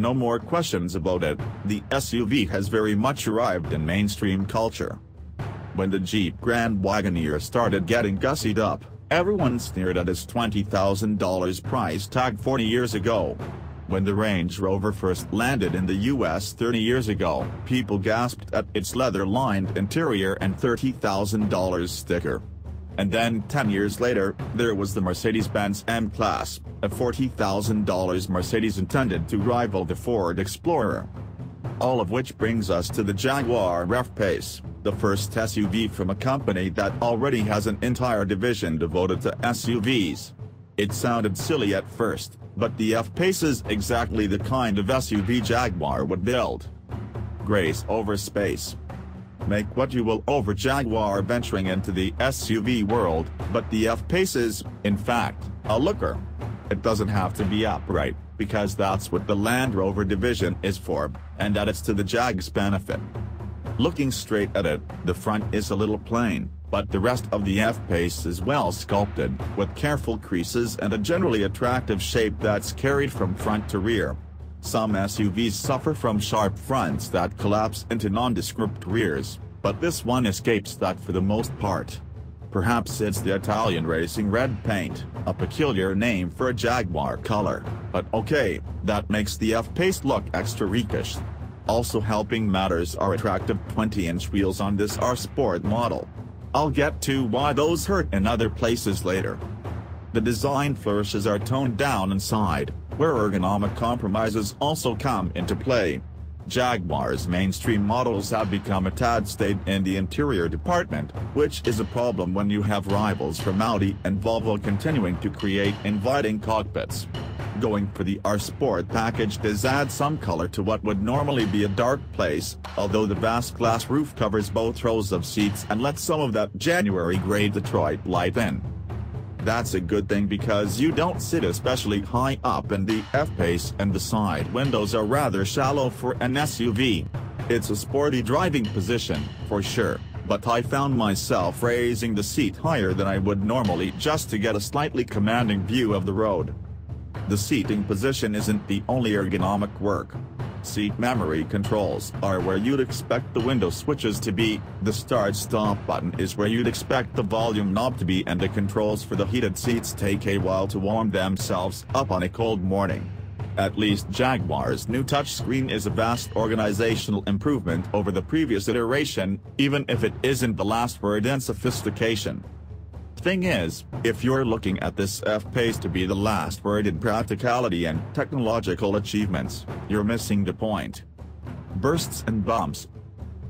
no more questions about it, the SUV has very much arrived in mainstream culture. When the Jeep Grand Wagoneer started getting gussied up, everyone sneered at its $20,000 price tag 40 years ago. When the Range Rover first landed in the US 30 years ago, people gasped at its leather-lined interior and $30,000 sticker. And then 10 years later, there was the Mercedes-Benz M-Class, a $40,000 Mercedes intended to rival the Ford Explorer. All of which brings us to the Jaguar F-Pace, the first SUV from a company that already has an entire division devoted to SUVs. It sounded silly at first, but the F-Pace is exactly the kind of SUV Jaguar would build. Grace over space. Make what you will over Jaguar venturing into the SUV world, but the F-Pace is, in fact, a looker. It doesn't have to be upright, because that's what the Land Rover division is for, and that it's to the Jag's benefit. Looking straight at it, the front is a little plain, but the rest of the F-Pace is well sculpted, with careful creases and a generally attractive shape that's carried from front to rear. Some SUVs suffer from sharp fronts that collapse into nondescript rears, but this one escapes that for the most part. Perhaps it's the Italian racing red paint, a peculiar name for a Jaguar color, but okay, that makes the F-Pace look extra rakish. Also helping matters are attractive 20-inch wheels on this R-Sport model. I'll get to why those hurt in other places later. The design flourishes are toned down inside, where ergonomic compromises also come into play. Jaguar's mainstream models have become a tad staid in the interior department, which is a problem when you have rivals from Audi and Volvo continuing to create inviting cockpits. Going for the R-Sport package does add some color to what would normally be a dark place, although the vast glass roof covers both rows of seats and lets some of that January grey Detroit light in. That's a good thing because you don't sit especially high up in the F-Pace and the side windows are rather shallow for an SUV. It's a sporty driving position, for sure, but I found myself raising the seat higher than I would normally just to get a slightly commanding view of the road. The seating position isn't the only ergonomic work. Seat memory controls are where you'd expect the window switches to be, the start-stop button is where you'd expect the volume knob to be and the controls for the heated seats take a while to warm themselves up on a cold morning. At least Jaguar's new touchscreen is a vast organizational improvement over the previous iteration, even if it isn't the last word in sophistication. Thing is, if you're looking at this F-Pace to be the last word in practicality and technological achievements, you're missing the point. Bursts and bumps.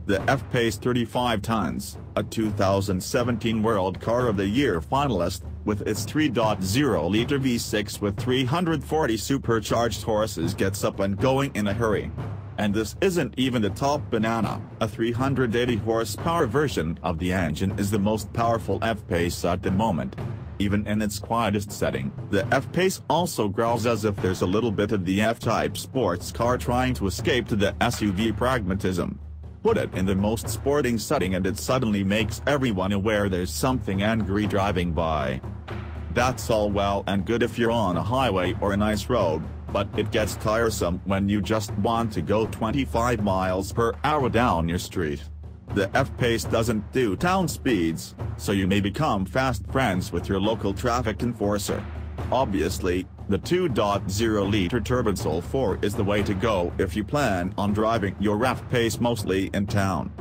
The F-Pace 35 tons, a 2017 World Car of the Year finalist, with its 3.0-liter V6 with 340 supercharged horses gets up and going in a hurry. And this isn't even the top banana, a 380 horsepower version of the engine is the most powerful F-Pace at the moment. Even in its quietest setting, the F-Pace also growls as if there's a little bit of the F-Type sports car trying to escape to the SUV pragmatism. Put it in the most sporting setting and it suddenly makes everyone aware there's something angry driving by. That's all well and good if you're on a highway or a nice road, but it gets tiresome when you just want to go 25 miles per hour down your street. The F-Pace doesn't do town speeds, so you may become fast friends with your local traffic enforcer. Obviously, the 2.0-liter turbodiesel 4 is the way to go if you plan on driving your F-Pace mostly in town.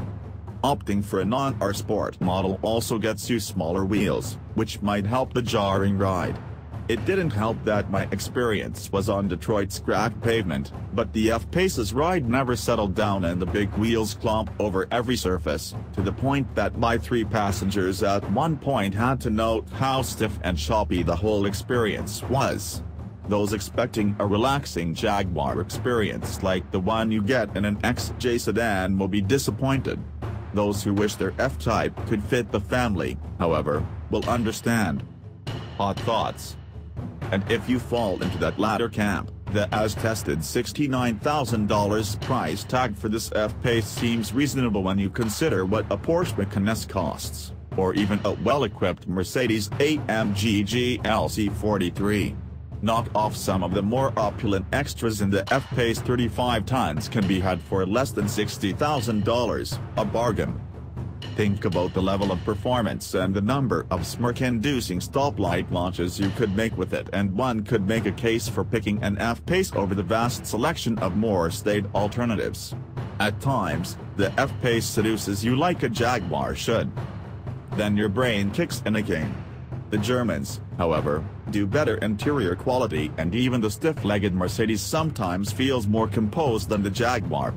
Opting for a non-R Sport model also gets you smaller wheels, which might help the jarring ride. It didn't help that my experience was on Detroit's cracked pavement, but the F-Pace's ride never settled down and the big wheels clomp over every surface, to the point that my three passengers at one point had to note how stiff and choppy the whole experience was. Those expecting a relaxing Jaguar experience like the one you get in an XJ sedan will be disappointed. Those who wish their F-Type could fit the family, however, will understand. Hot thoughts. And if you fall into that latter camp, the as-tested $69,000 price tag for this F-Pace seems reasonable when you consider what a Porsche Macan S costs, or even a well-equipped Mercedes AMG GLC 43. Knock off some of the more opulent extras in the F-Pace 35 tons can be had for less than $60,000, a bargain. Think about the level of performance and the number of smirk-inducing stoplight launches you could make with it and one could make a case for picking an F-Pace over the vast selection of more staid alternatives. At times, the F-Pace seduces you like a Jaguar should. Then your brain kicks in again. The Germans, however, do better interior quality and even the stiff-legged Mercedes sometimes feels more composed than the Jaguar.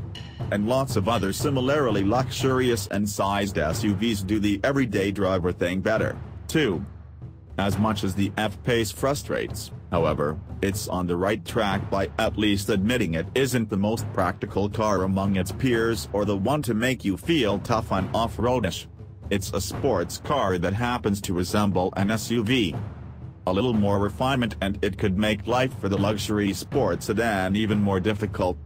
And lots of other similarly luxurious and sized SUVs do the everyday driver thing better, too. As much as the F-Pace frustrates, however, it's on the right track by at least admitting it isn't the most practical car among its peers or the one to make you feel tough and off-roadish. It's a sports car that happens to resemble an SUV. A little more refinement and it could make life for the luxury sports sedan even more difficult.